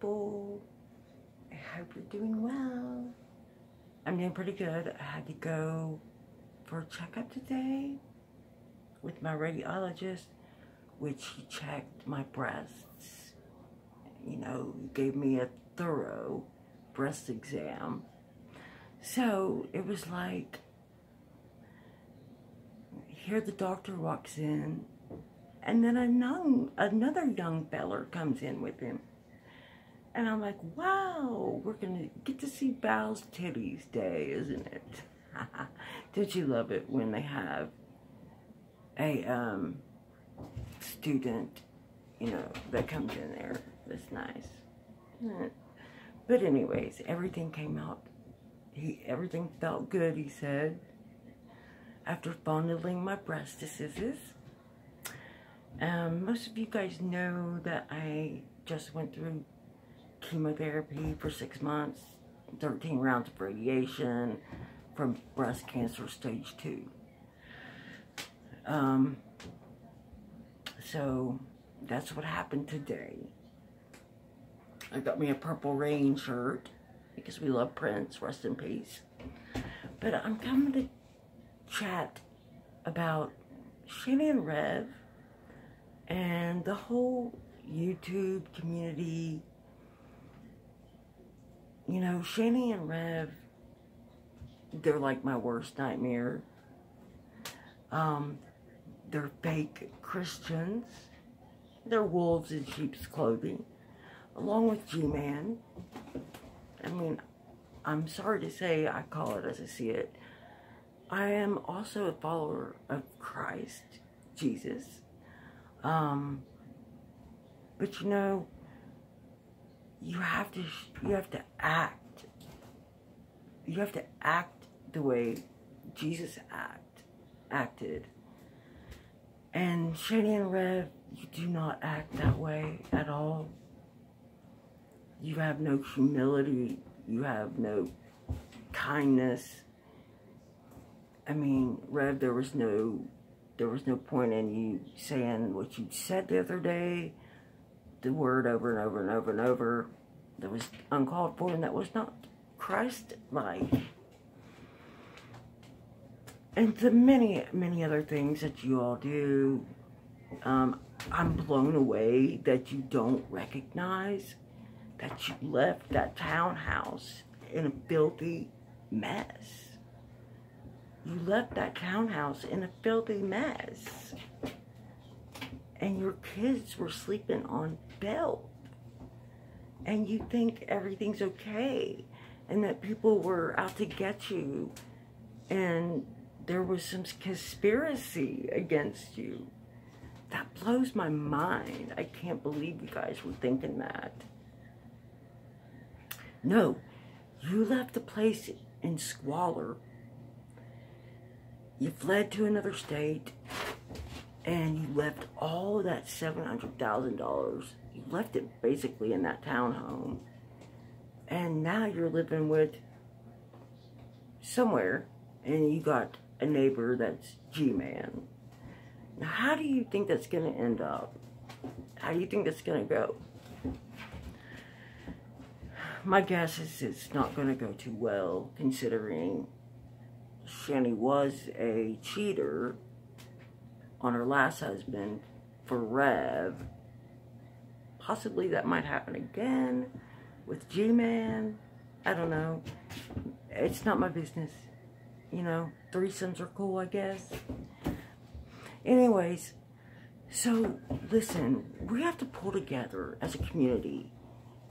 people? I hope you're doing well. I'm doing pretty good. I had to go for a checkup today with my radiologist, which he checked my breasts. You know, gave me a thorough breast exam. So it was like, here the doctor walks in, and then a young, another young feller comes in with him. And I'm like, wow, we're going to get to see Val's Titties Day, isn't it? Did you love it when they have a um, student, you know, that comes in there? That's nice. But anyways, everything came out. He Everything felt good, he said. After fondling my breastises. Um, most of you guys know that I just went through chemotherapy for six months, 13 rounds of radiation from breast cancer stage two. Um, so that's what happened today. I got me a Purple Rain shirt because we love Prince, rest in peace. But I'm coming to chat about Shani and Rev and the whole YouTube community you know, Shani and Rev, they're like my worst nightmare. Um, they're fake Christians. They're wolves in sheep's clothing, along with G-Man. I mean, I'm sorry to say I call it as I see it. I am also a follower of Christ, Jesus. Um, but you know, you have to you have to act. You have to act the way Jesus act acted. And Shani and Rev you do not act that way at all. You have no humility. You have no kindness. I mean Rev there was no there was no point in you saying what you said the other day the word over and over and over and over that was uncalled for and that was not Christ-like. And the many, many other things that you all do, um, I'm blown away that you don't recognize that you left that townhouse in a filthy mess. You left that townhouse in a filthy mess. And your kids were sleeping on belt and you think everything's okay and that people were out to get you and there was some conspiracy against you. That blows my mind. I can't believe you guys were thinking that. No, you left the place in squalor. You fled to another state and you left all that $700,000 you left it basically in that townhome. And now you're living with somewhere and you got a neighbor that's G-Man. Now, how do you think that's going to end up? How do you think that's going to go? My guess is it's not going to go too well, considering Shani was a cheater on her last husband for Rev, Possibly that might happen again with G-Man. I don't know. It's not my business. You know, threesomes are cool, I guess. Anyways, so listen, we have to pull together as a community.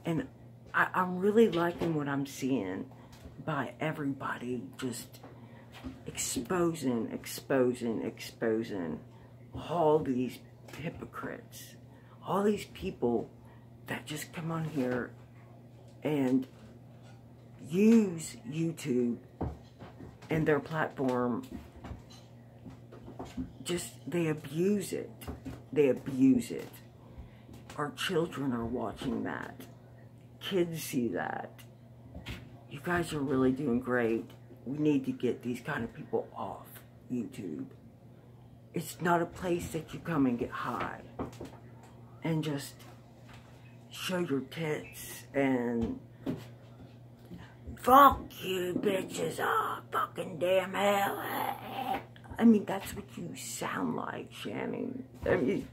And I, I'm really liking what I'm seeing by everybody just exposing, exposing, exposing all these hypocrites all these people that just come on here and use YouTube and their platform. Just they abuse it. They abuse it. Our children are watching that. Kids see that. You guys are really doing great. We need to get these kind of people off YouTube it's not a place that you come and get high and just show your tits and fuck you bitches, oh fucking damn hell. I mean, that's what you sound like, Shannon. I mean,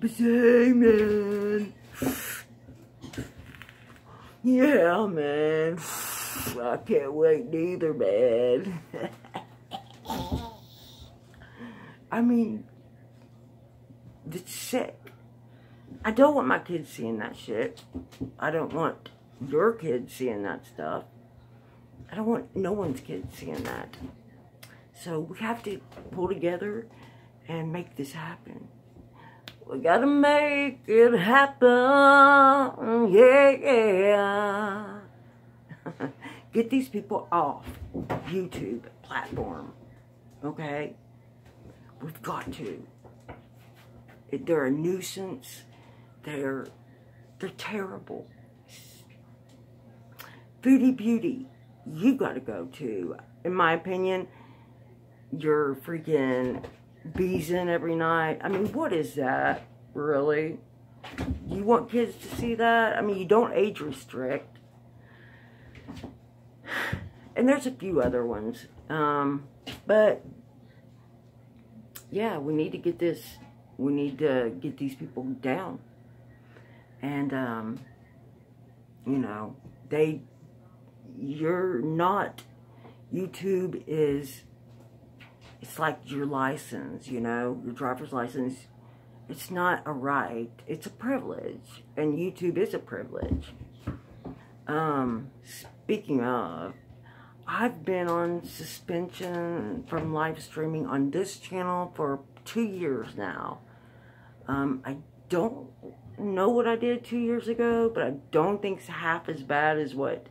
hey, man. Yeah, man. I can't wait neither, man. I mean, it's sick. I don't want my kids seeing that shit. I don't want your kids seeing that stuff. I don't want no one's kids seeing that. So we have to pull together and make this happen. We gotta make it happen. Yeah, yeah. Get these people off YouTube platform. Okay? We've got to. They're a nuisance. They're they're terrible. Foodie Beauty, you got to go to. In my opinion, you're freaking beezing every night. I mean, what is that, really? You want kids to see that? I mean, you don't age restrict. And there's a few other ones. Um, but, yeah, we need to get this, we need to get these people down. And, um, you know, they, you're not, YouTube is it's like your license, you know, your driver's license. It's not a right, it's a privilege. And YouTube is a privilege. Um, speaking of, I've been on suspension from live streaming on this channel for two years now. Um, I don't know what I did two years ago, but I don't think it's half as bad as what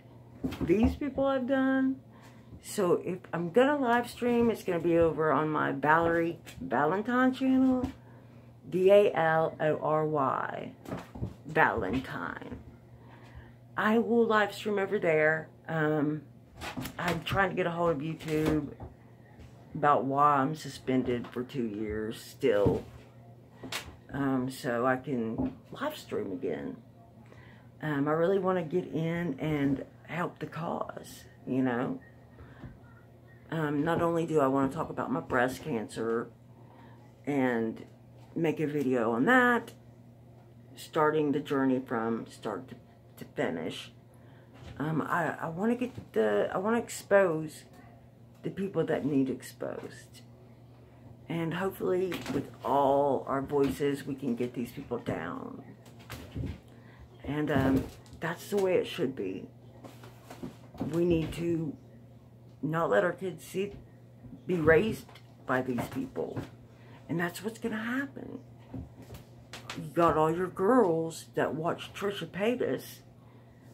these people have done. So if I'm to live stream, it's to be over on my Valory Valentine channel. V-A-L-O-R-Y. Valentine. I will live stream over there. Um, I'm trying to get a hold of YouTube about why I'm suspended for two years still. Um, so I can live stream again. Um, I really want to get in and help the cause, you know. Um, not only do I want to talk about my breast cancer and make a video on that, starting the journey from start to, to finish, um, I, I want to get the, I want to expose the people that need exposed. And hopefully with all our voices, we can get these people down. And um, that's the way it should be. We need to not let our kids see, be raised by these people. And that's what's going to happen. You got all your girls that watch Trisha Paytas.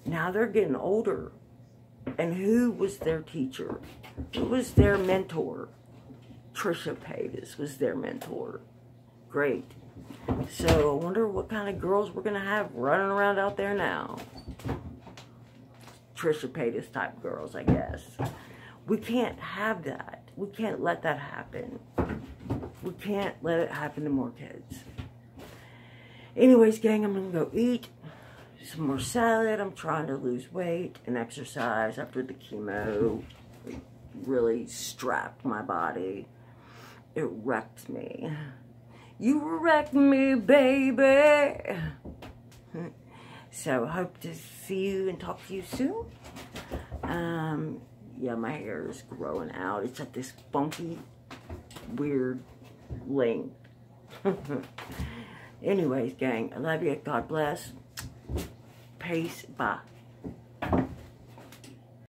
Now they're getting older. And who was their teacher? Who was their mentor? Trisha Paytas was their mentor. Great. So I wonder what kind of girls we're going to have running around out there now. Trisha Paytas type girls, I guess. We can't have that. We can't let that happen. We can't let it happen to more kids. Anyways, gang, I'm going to go eat some more salad. I'm trying to lose weight and exercise after the chemo. Really strapped my body. It wrecked me. You wrecked me, baby. So, hope to see you and talk to you soon. Um, yeah, my hair is growing out. It's at this funky, weird length. Anyways, gang, I love you. God bless. Peace. Bye.